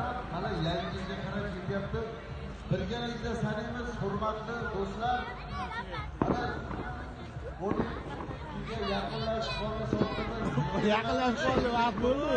qarab mana yangingga qarab ketyapti. Birgalikda sanaymiz hurmatli do'stlar. Mana o'ninga yaqinlashib qoldi yaqinlashib qoldi vaqt bo'ldi.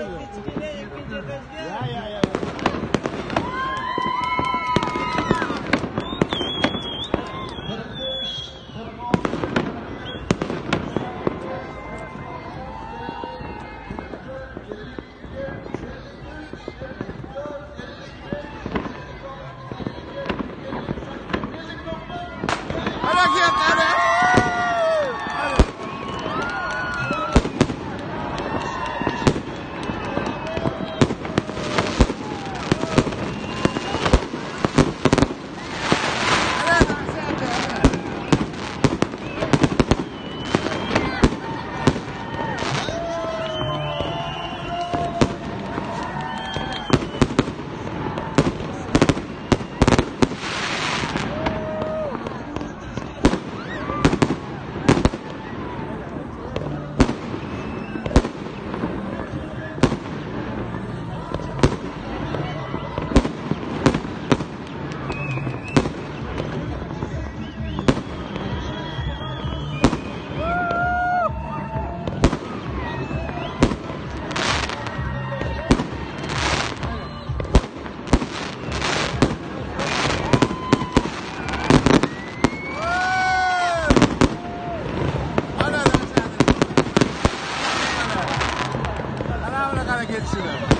Yes.